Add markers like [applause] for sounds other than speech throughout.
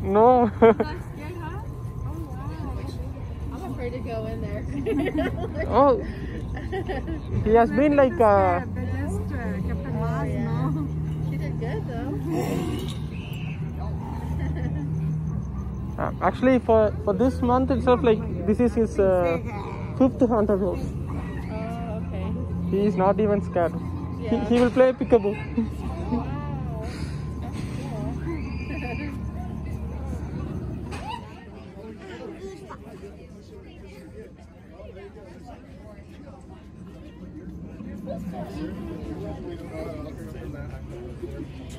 No. [laughs] Not [laughs] scared, huh? Oh wow. I'm afraid to go in there. oh, [laughs] he has been like uh, Pedestre, Oh, yeah. she did good though. uh, actually for for this month itself like this is his uh, fifth haunted house. Oh, okay. He is not even scared. He, Yeah. he will play peekaboo.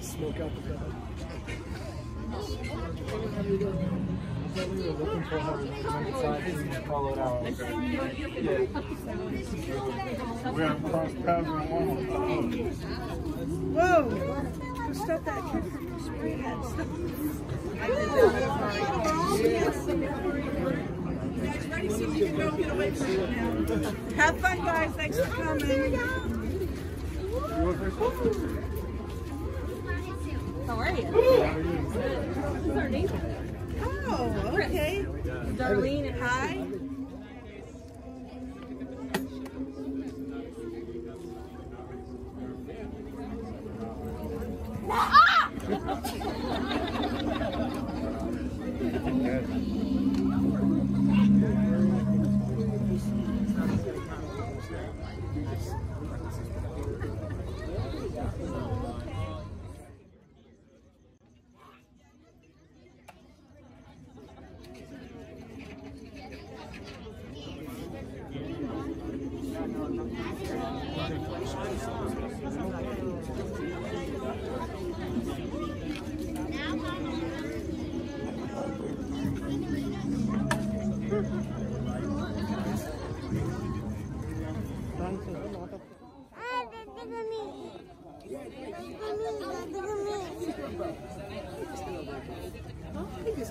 Smoke out the were looking for and paths one. Whoa! Stop that kid from that. [laughs] You get away from it now. Have fun, guys. Thanks for coming. How are you? Oh, okay. Darlene. And hi. [laughs] Ah!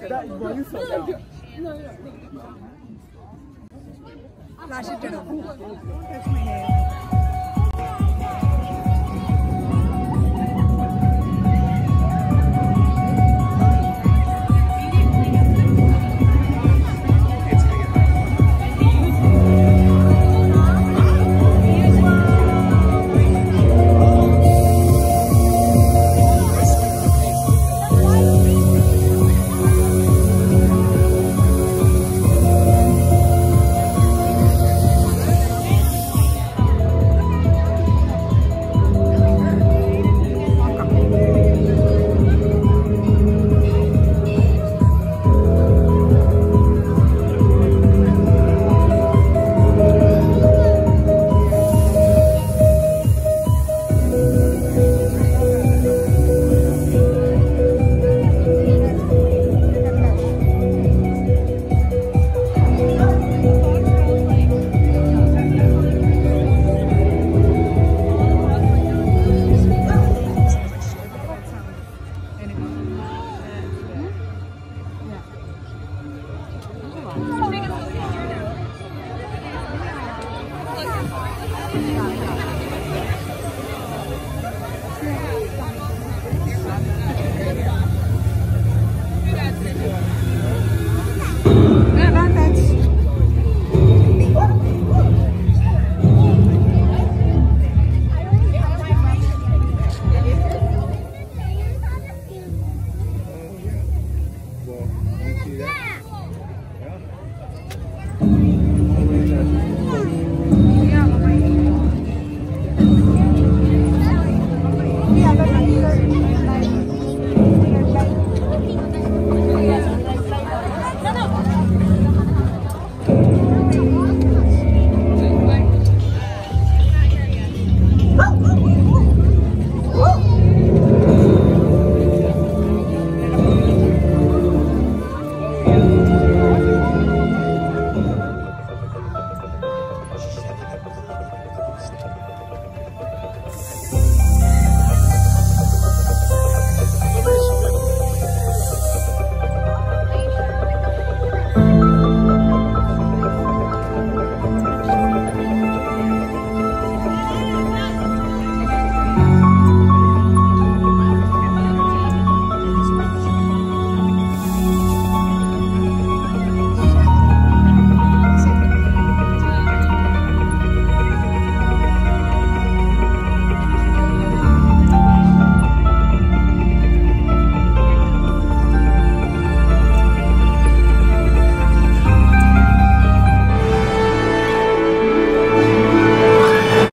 That, well, you said that. No, no, no. Flash it.